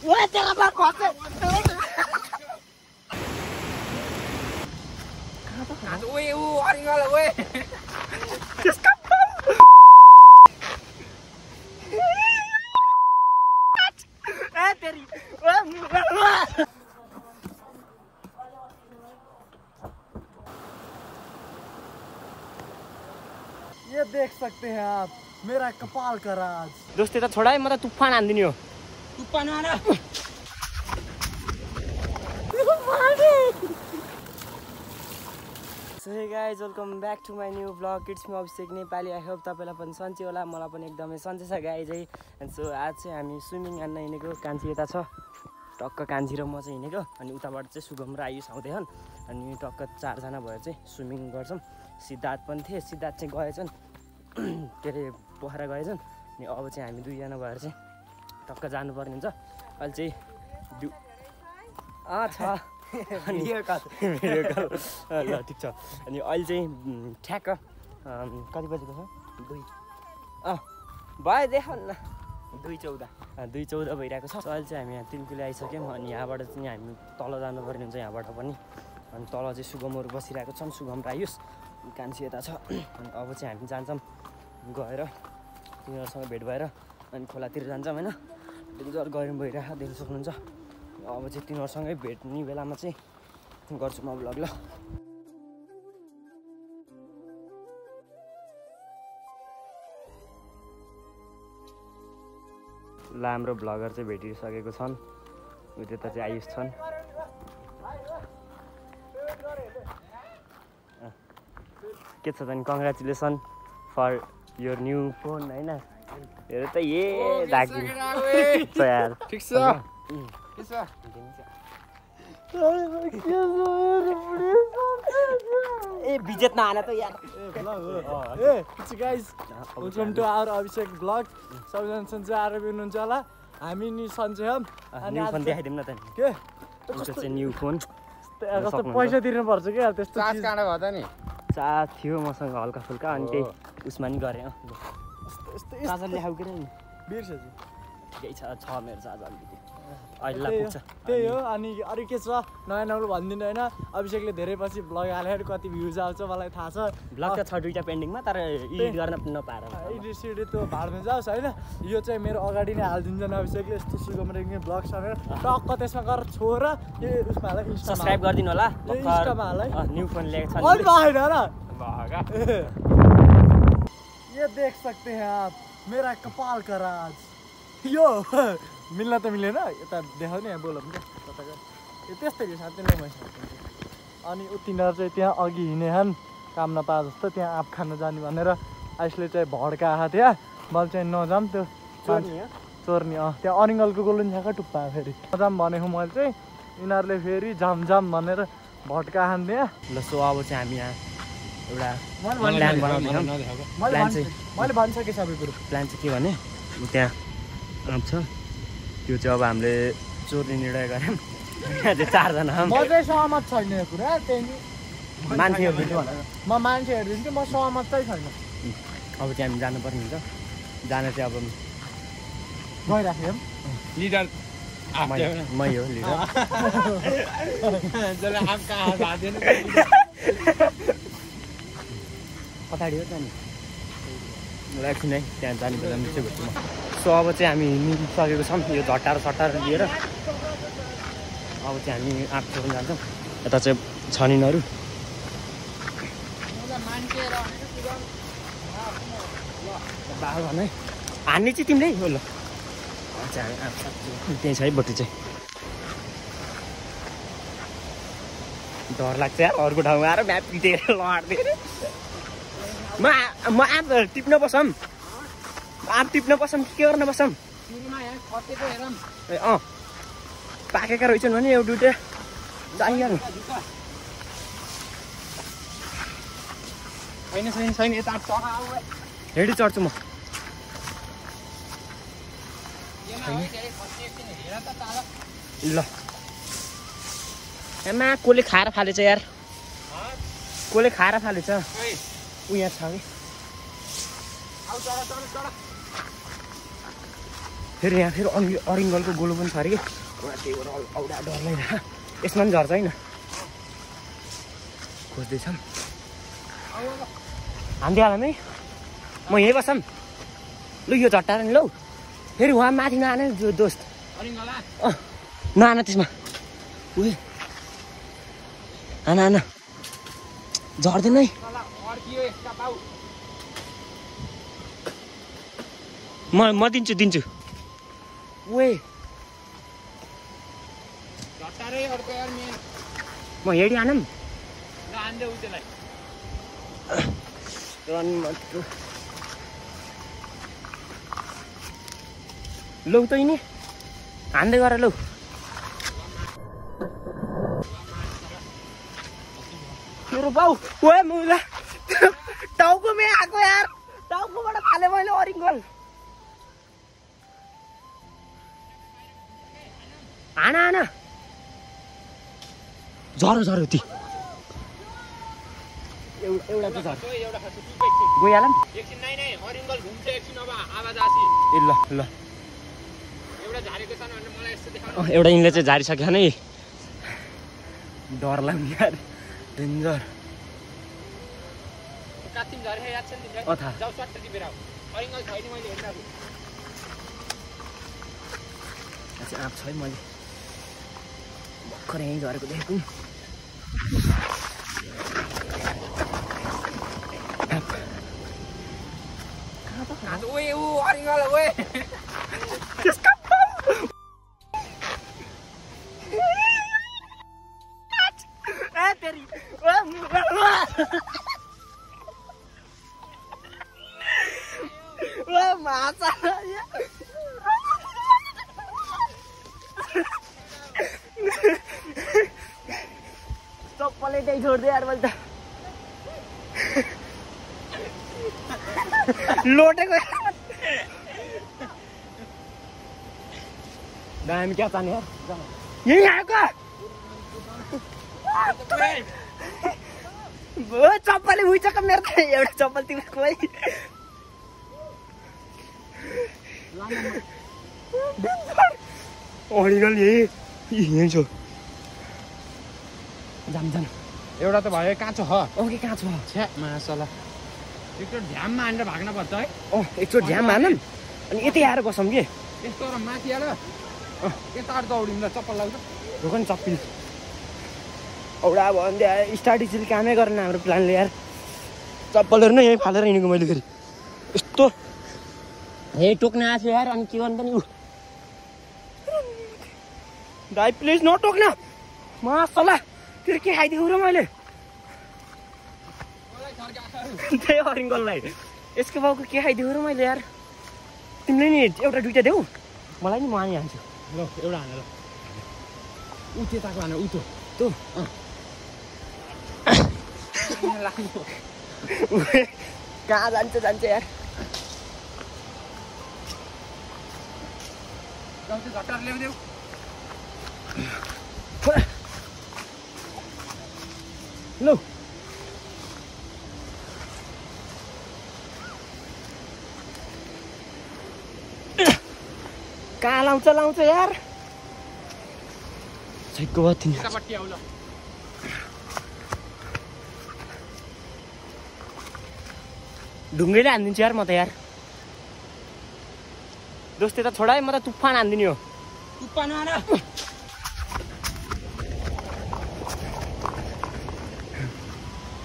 ओए तेरा बाप खसे ओए ऊ अरिङ्गल ओए ए तेरी। ओए मुर्गा ये देख सकते हैं आप मेरा कपाल का राज। दोस्ती त छोडा है म त तुफान हानिदिने हो। नआएर so guys welcome back to my new vlog it's me Abhishek Nepali I hope तपाईँलाई पनि सन्चै होला मलाई पनि एकदमै सन्चै छ गाइज है। एन्ड सो आज चाहिँ हामी स्विमिङ हान्न हिँडेको कान्छी यता छ। टक्क कान्छी र म चाहिँ हिँडेको। अनि उताबाट चाहिँ सुगम र आयुष आउँदै हन् अनि टक्क चारजना भएर चाहिँ स्विमिङ गर्छौँ। सिद्धार्थ पनि थिए। सिद्धार्थ चाहिँ गएछन्। के अरे पोखरा गएछन्। अनि अब चाहिँ हामी दुईजना भएर चाहिँ टक्क जानुपर्ने हुन्छ। अहिले चाहिँ अँ छ। ल ठिक छ। अनि अहिले चाहिँ ठ्याक्क। कति बजीको छ? दुई। अँ भयो देख न। दुई चौध। दुई चौध भइरहेको छ। अहिले चाहिँ हामी यहाँ तिनकुले आइसक्यौँ। अनि यहाँबाट चाहिँ हामी तल जानुपर्ने हुन्छ यहाँबाट पनि। अनि तल चाहिँ सुगमहरू बसिरहेको छन्। सुगम र आयुष कान्छी यता छ। अनि अब चाहिँ हामी जान्छौँ। गएर तिनीहरूसँग भेट भएर अनि खोलातिर जान्छौँ होइन? डेन्जर गरम भइरहेको देख्न सक्नुहुन्छ। अब चाहिँ तिनीहरूसँगै भेट्ने बेलामा चाहिँ गर्छु म भ्लग ल। ल हाम्रो भ्लगर चाहिँ भेटिसकेको छन्। उ त्यता चाहिँ आयुष छन्। के छ त कङ्ग्रेचुलेसन फर यो न्यू फोन होइन? हेर त ए राखिदिनु छ यार ठिक छ के छ ए बिजेत नआने त यार hey guys welcome to our Abhishek vlog सबैजना सन्चै आएर हुनुहुन्छ होला हामी नि सन्चै हौँ देखाइदिउँ न त के उसको चाहिँ न्यू फोन कस्तो। पैसा तिर्नुपर्छ क्या त्यस्तो चार्ज चिज काँडा भयो त नि चाह थियो मसँग हल्का फुल्का अनि। त्यही उसमा नि गरेँ चार्जर यस्तो ल्याऊ कि नि बिर्सेछु केही छ छ मेरो चार्जर अलिकति त्यही हो अनि अरू के छ नयाँ नौलो भनिदिनु होइन अभिषेकले धेरै पछि ब्लग हालेर कति भ्युज आउँछ मलाई थाहा छ ब्लग त छ दुइटा पेन्डिङमा तर एडिट गर्न नपाएर एडिट सिडिट त्यो भाडमा जाओस् होइन यो चाहिँ मेरो अगाडि नै हालिदिन्छन् अभिषेकले यस्तो सुगम रेग्ने ब्लग सकेर टक्क त्यसमा गएर छोएर यो उसमा हाल सब्सक्राइब गरिदिनु होला इन्स्टामा हाल। न्यू फोन ल्याएको छ हाल। नि। अल भएन र भगा ये देख सकते हैं आप मेरा कपाल का राज। यो मिल्न त मिलेन यता देखाउने यहाँ बोलौँ क्या कता यो त्यस्तै साँच्चै नै मैसा अनि ऊ तिनीहरू चाहिँ त्यहाँ अघि हिँडेछन् काम नपा जस्तो त्यहाँ आँप खान जाने भनेर आइसले चाहिँ भड्का आएको थियो मैले चाहिँ नजाऊँ त्यो चोर्नी अँ त्यहाँ अरिङ्गलको गोलु छ्याक्कै टुप्पा फेरि। नजाम भनेको मैले चाहिँ यिनीहरूले फेरि जाम जाम भनेर भड्का खान्थ्यो ल सो अब चाहिँ हामी यहाँ। एउटा मैले प्लान प्लान चाहिँ मैले भनिसकेँ सबै कुरो? प्लान चाहिँ के भने त्यहाँ छ त्यो चाहिँ अब हामीले चोर्ने निर्णय गऱ्यौँ। त्यहाँ चारजना छौँ। म चाहिँ सहमत छैन यो कुरा त्यहाँदेखि मान्छेहरू म मान्छे हेरिदिन्छु म सहमत चाहिँ छैन। अब चाहिँ हामी जानुपर्ने हुन्छ। जान चाहिँ अब गइराखेँ। लिडर मै- मै हो लिडर पछाडि हो नि एकछिन है त्यहाँ जाने बेला मिठो भेट्छु म सो अब चाहिँ हामी हिँडिसकेको छौँ यो झट्टा र सट्टा लिएर। अब चाहिँ हामी आँप छोड्नु जान्छौँ। यता चाहिँ छनिनहरू। है हान्ने चाहिँ तिमीले? हो ल। अच्छा हामी आँप त्यहीँ छ है बोटी चाहिँ। डर लाग्छ अर्को ठाउँमा आएर म्याप पिटेर लड्दै। म आ- म आँप टिप्न बसौँ आँप टिप्न बसौँ कि गर्न बसौँ ए अँ। पाकेका रहेछन् भने एउटा दुइटा चाहिहाल्नु छैन छैन छैन यता रेडी चढ्छु म। ल। एमा कसले खाएर फालेछ यार? कसले खाएर फालेछ? ऊ यहाँ छ कि फेरि यहाँ फेरि अरि अरिङ्गलको गोलो पनि छ अरे कि? औडा यसमा पनि झर्छ होइन। खोज्दैछौँ हानिदिइहालौँ है। म यहीँ बसौँ लु यो झट्टाएर नि लौ। फेरि उहाँ माथि नआने जो दोस्त। अँ नआन त्यसमा। उयो आना आना। झर्दैन है। म म दिन्छु दिन्छु। ओए म हेडी आनम। ल त यिनी। हान्दै गर लौ। मेरो बाउ ओए मुला। टाउकोमै आएको यार। टाउकोबाट फाले मैले अरिङ्गल हान हान झरो झरो ती। एउटा झर एउटा गइहालौँ ए ल ल। यिनले चाहिँ झारिसक्यो नै। डर लाग्यो यार। डेन्जर। कात्तिम झरे याद छ नि तिमीलाई? स्वाट टिपेर आऊ। अरिङ्गल छैन मैले हेरिरहेको चाहिँ आँप छ है मैले। भर्खर यहीँ झरेको देखेको नि। ओए ऊ अरिङ्गल ओए। क्या चाहने यार यहीँ आएको ओ चप्पलले उइचक मेरो त एउटा चप्पल तिम्रो खोइ अडिगल यही यहीँ छ जाम जाम एउटा त भयो काँचो ह ओके कहाँ छ छ्या मासला एकचोटि हानेर भाग्न पर्छ है अँ एकचोटि हानौँ अनि यतै आएर बसौँ कि यस्तो माथि यता दौडिनु ल चप्पल लाउँछ ढोका नि चप्पिल। औडा भयो भने त्यहाँ कामै गरेन हाम्रो प्लानले यार। चप्पलहरू नै यहीँ फालेर हिँडेको मैले फेरि। यस्तो। हे टोक्न आएको थियो यार अनि के गर्नु पनि? ऊ दाइ प्लिज नटोक्न मासला फेरि के खाइदिएको र मैले? त्यही अरिङ्गललाई यसको बाउको के खाइदिएको र मैले यार? तिमीले नि एउटा दुइटा देऊ। मलाई नि म आनिहाल्छु। ल एउटा हान ल ऊ त्यताको हान ऊ त्यो तँ लाग्नु कहाँ जान्छ जान्छ यार जाउँ त्यो झट्टार ल्याइदेऊ लौ कहाँ लाउँछ लाउँछ यार ढुङ्गैले हानिदिन्छु यार म त यार। दोस्ती त छोडा है म त तुफान हानिदिने हो।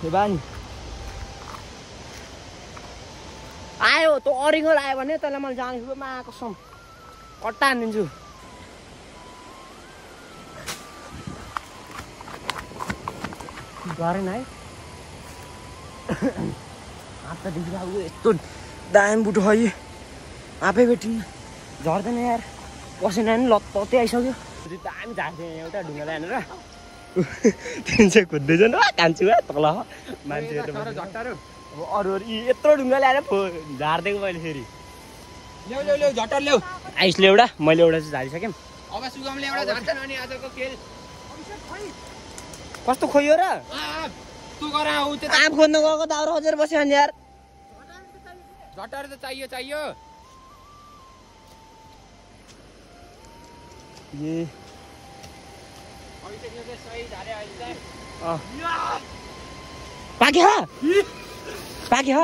ए बानी। आयो तँ अरिङ्गल आयो भने तँलाई मैले जानेको मा कसम। कट्टा हानिदिन्छु गरेन है हात त देखिरहेको यस्तो दाम बुटो खै आफै भेटिन्न झर्दैन यार पसिना नि लत्तै आइसक्यो दामी झार्थ्यो एउटा ढुङ्गा हानेर तिन चाहिँ खोज्दैछ नि कान्छु है तल मान्छे यत्रो झट्टारो मान्छे। झट्टारो अब अरू अरू यत्रो ढुङ्गा ल्याएर फो झारिदिएको मैले फेरि ल्याउ ल्याउ ल्याउ झट्टार ल्याउ आइसले एउटा मैले एउटा चाहिँ झारिसकेँ। अब सुगमले एउटा अनि आजको खेल। कस्तो खोइयो र? तँ आँप खोज्न गएको दाउरा खोजेर बस्यो भने यार। झट्टार त चाहियो चाहियो। ए। पाक्यो। पाक्यो।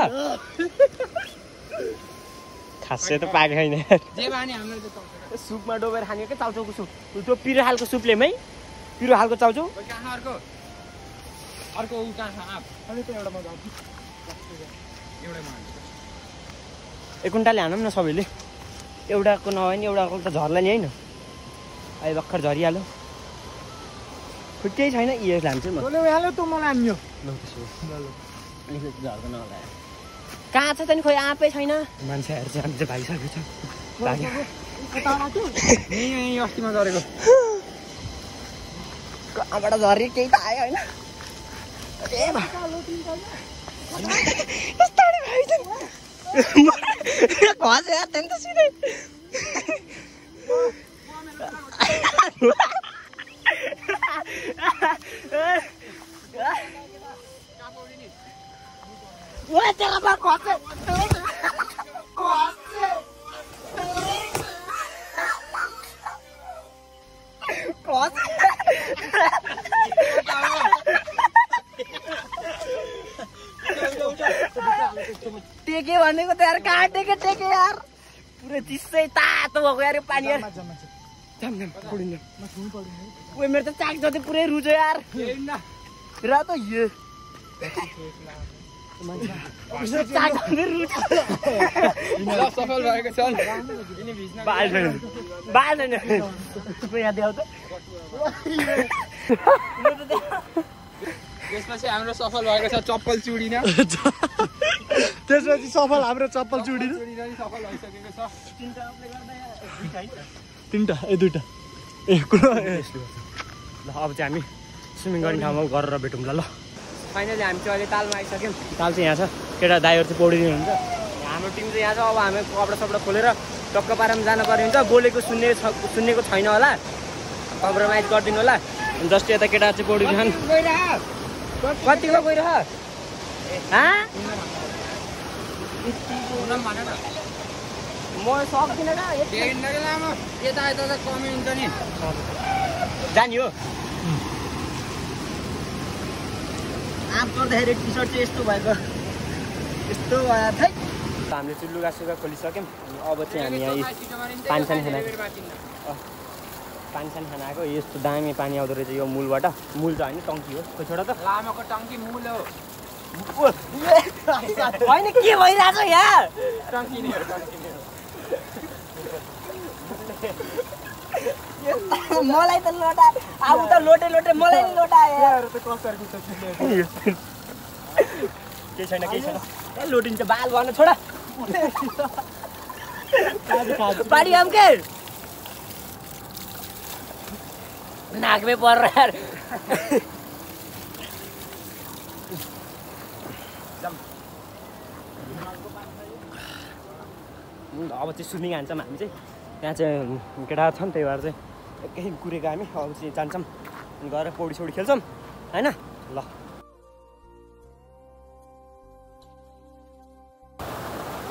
खासै त पाएको छैन। सुपमा डोबेर खाने क्या चाउचाउको सुप? त्यो पिरो खालको सुप लेम है? पिरो खालको चाउचाउ? अर्को? एक कुन्टाले हानौँ न सबैले। एउटाको नभए नि एउटाको त झर्ला नि होइन। अहिले भर्खर झरिहाल्यो। खुट्टै छैन इयर लान्छु म। तँले उहाँले कहाँ छ त नि खोइ आँपै छैन? मान्छेहरू चाहिँ हामी चाहिँ भागिसकेको छ अस्तिमा गरेको। कहाँबाट झऱ्यो केही त आयो होइन। ए भा- यस्तो अरे भाइछन्। खस्यो यार त्यहाँ त सिधै वा तेरा बा खस्यो टेके भनेको त यार कहाँ टेके टेके यार? पुरै चिसै तातो भएको यार यो पानी यार। मेरो त चाक जति पुरै रुच्यो यार। र त यो। त्यसपछि हाम्रो सफल भएको छ चप्पल चुडिन त्यसपछि सफल हाम्रो चप्पल चुडिनु भइसकेको छ तिनवटा ए दुइटा ए कुरो अब चाहिँ हामी स्विमिङ गर्ने ठाउँमा गरेर भेटौँ ल ल। फाइनली हामी चाहिँ अहिले तालमा आइसक्यौँ। ताल चाहिँ यहाँ छ। केटा दाईहरू चाहिँ पौडिदिनुहुन्छ हाम्रो टिम चाहिँ यहाँ छ। अब हामी कपडा सपडा खोलेर टक्क पारामा जानुपर्ने हुन्छ। बोलेको सुन्ने छ सुन्नेको छैन होला। कम्प्रोमाइज गरिदिनु होला। जस्ट यता केटा चाहिँ पौडिदिन्छन् कतिको गइरह? हाँ? म सक्दिनँ यति। यता कमै हुन्छ नि। जाने हो। आँप गर्दाखेरि टी सर्ट चाहिँ यस्तो भएको यस्तो भयो खै हामीले चाहिँ लुगा सुगा खोलिसक्यौँ। अनि अब चाहिँ हामी यहाँ पानी सानी खाना पानी सानी खाना आएको यस्तो दामी पानी आउँदो रहेछ यो मूलबाट। मूल चाहिँ होइन टङ्की हो। खोइ छोडा त। लामोको टङ्की मूल हो। होइन के भइरहेछ यहाँ टङ्की नै हो टङ्की नै हो मलाई त लोटा अब त लोटे लोटे मलाई नि लोटायो केही छैन केही छैन। ए लोटिन्छ बाल भन छोडा। पाडी आम के नाक में पड़ रहा है यार अब चाहिँ हान्छौँ हामी चाहिँ। त्यहाँ चाहिँ केटा छ नि त्यही भएर चाहिँ एकैछिन कुरेको हामी अब चाहिँ जान्छौँ अनि गएर पौडी सौडी खेल्छौँ होइन? ल।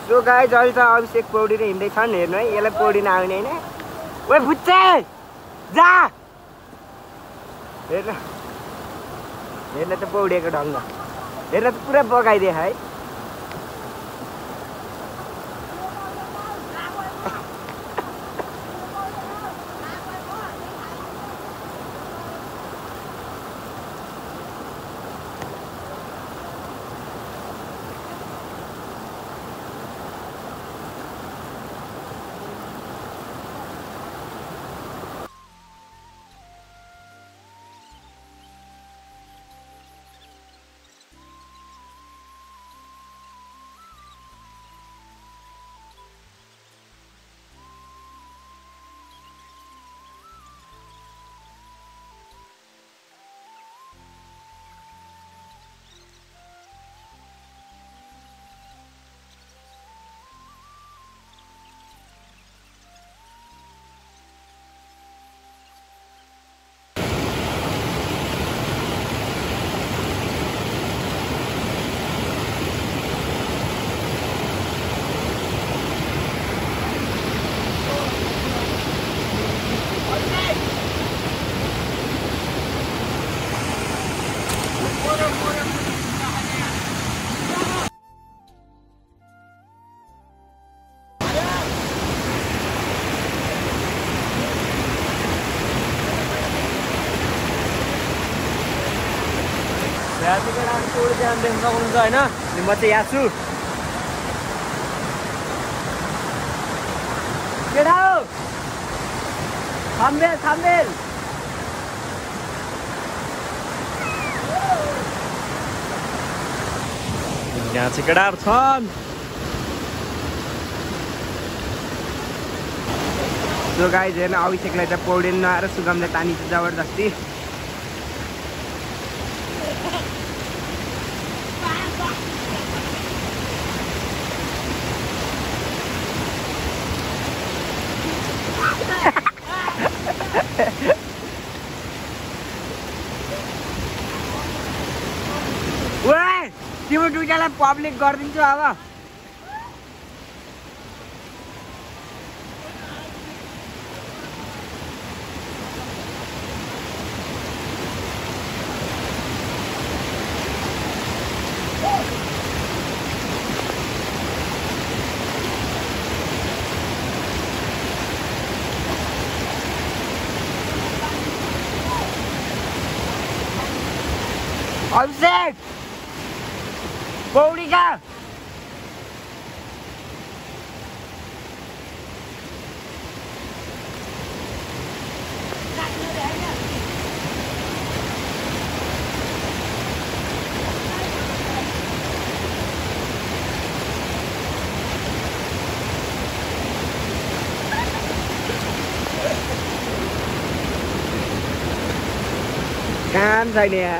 सो गाई जहिले त अभिषेक पौडी र हिँड्दैछन् हेर्नु है यसलाई पौडी नआउने होइन? ओ फुच्चे जा! हेर्न हेर्न त पौडिएको ढङ्ग हेर्न त पुरा बगाइदिए है। सक्नुहुन्छ होइन? अनि म चाहिँ यहाँ छु। केटा हो? थाम्बेल थाम्बेल। यहाँ चाहिँ केटाहरू छन्। सो गाई हेर्न अभिषेकलाई त पौडेन नआएर सुगमले तानी छ जबरजस्ती ओए तिम्रो दुइटालाई पब्लिक गरिदिन्छु अब अभिषेक पौडी का काम छैन यार त्यो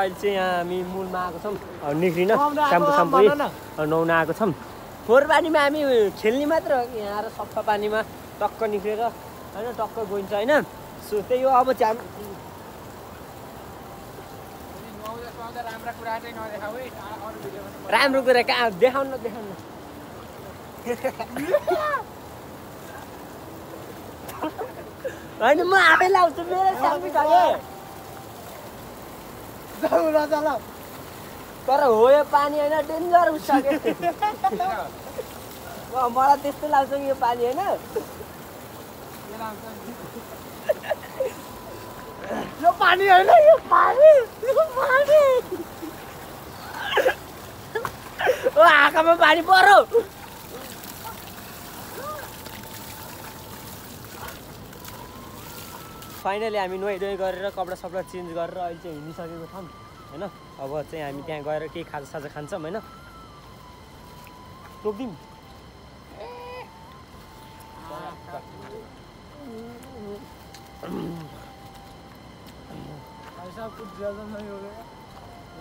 अहिले चाहिँ यहाँ हामी मूलमा आएको छौँ। निक्लिन आएको साम्पो साम्पो। नुहाउन आएको छौँ। फोहोर पानीमा हामी खेल्ने मात्र हो यहाँ आएर सफा पानीमा टक्क निक्लेर होइन टक्क गइन्छ होइन? सो त्यही हो अब चाहिँ राम्रो कुरा कहाँ? देखाउन न देखाउन। न। होइन म आफै लाउँछु मेरो तर हो यो पानी होइन डेन्जर उठ्छ मलाई त्यस्तो लाग्छ कि यो पानी होइन। यो पानी होइन यो पानी यो पानी। ओ आँखामा पानी परो फाइनली हामी नुहाइ गरेर कपडा सपडा चेन्ज गरेर अहिले चाहिँ हिँडिसकेको छौँ होइन अब चाहिँ हामी त्यहाँ गएर केही खाजा साजा खान्छौँ होइन टोकिदिउँ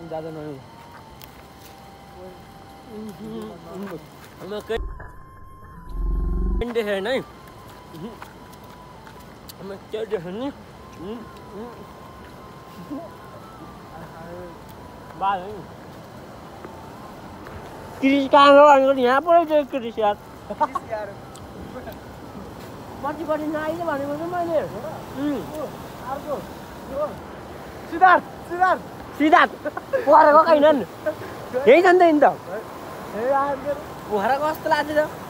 ज्यादा नहीं हो गया ज़्यादा नहीं हमें कहीं है नहीं हमें क्या है नहीं बात है क्रिस कहाँ हो भनेको यहाँ यार यार पट्टिपट्टि नआइले भनेको चाहिँ मैले सिद्धार्थ सिद्धार्थ यही छ नि त नि त ए यार मेरो पोखरा कस्तो लाग्छ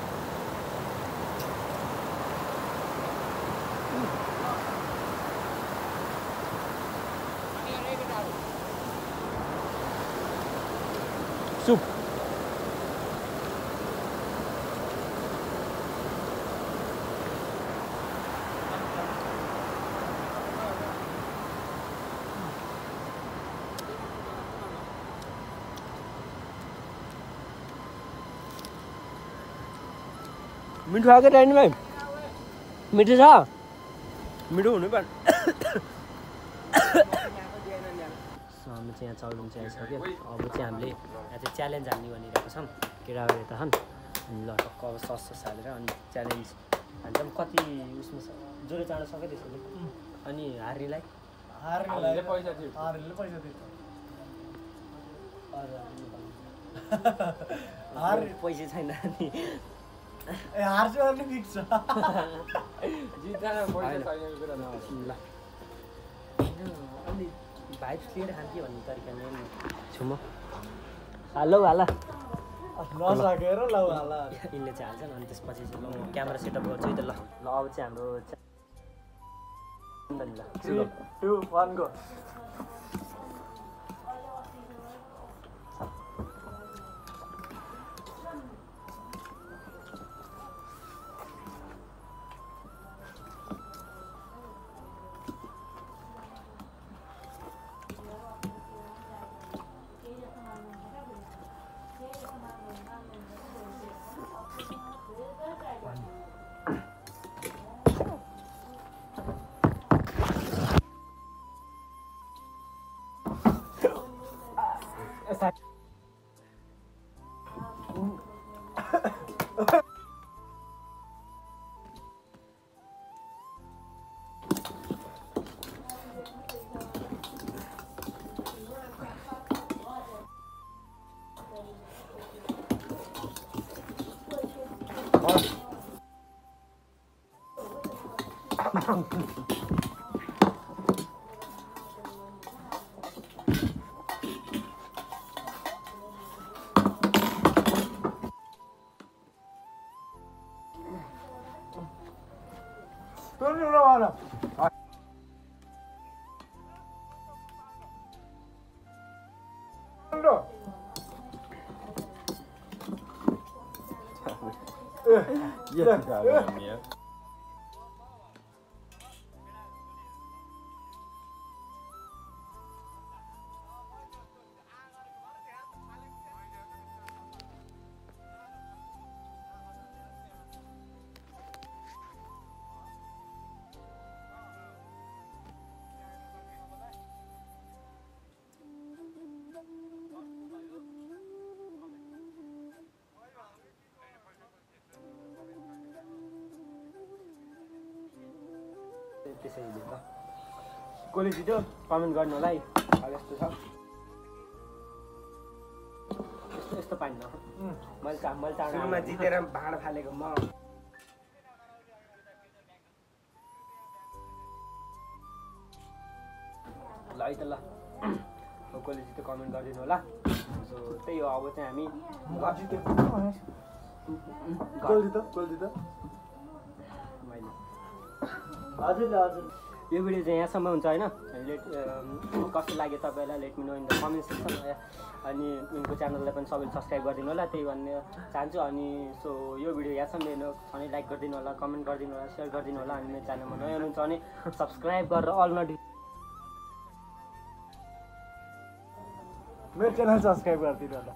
मिठो आएको डाइनी भाइ मिठो छ मिठो हुनु पर्ने सो हामी चाहिँ यहाँ चौडुङ चाहिँ आइसक्यो अब चाहिँ हामीले यहाँ चाहिँ च्यालेन्ज हाल्ने भनिरहेको छौँ केटाहरू यता छन् ल टक्क अब सस सस हालेर अनि च्यालेन्ज हान्छौँ कति उसमा जोरो चाँडो सकै त्यसले अनि हार्नेलाई हार्नेलाई पैसा दियो हार्नेले पैसा दिन्छ अरू हार्ने पैसा छैन अनि हार्छु फिक्स छ जित्दैन ल अनि भाइब्स लिएर खान्थेँ भन्ने तरिकाले नि छु म हालो हाला नसकेर लौ हाला यिनले चाहिँ हाल्छन् अनि त्यसपछि चाहिँ ल म क्यामेरा सेटअप गर्छु है त ल ल अब चाहिँ हाम्रो टू वान गो 都弄完了，来。来。哎呀，哎呀。कसले जित्यो कमेन्ट गर्नु होला है। अब यस्तो छ। यस्तो यस्तो पाइन्न। मैले चा मैले सुरुमा चाँडो जितेर भाँड फालेको म। ल है त ल। कसले जित्यो कमेन्ट गरिदिनु होला। सो त्यही हो अब चाहिँ हामी गोल जित गोल जित। मैले। हजुरले हजुर यो भिडियो चाहिँ यहाँसम्म हुन्छ होइन? लेट कस्तो लाग्यो तपाईँलाई? Let me know in the comment section अनि उनको च्यानललाई पनि सबैले सब्सक्राइब गरिदिनु होला त्यही भन्ने चाहन्छु। अनि सो यो भिडियो यहाँसम्म हेर्नु भने लाइक गरिदिनु होला कमेन्ट गरिदिनु होला सेयर गरिदिनु होला अनि मेरो च्यानलमा नयाँ हुनुहुन्छ भने सब्सक्राइब गरेर अल नोटि मेरो च्यानल सब्सक्राइब गरिदिनु होला।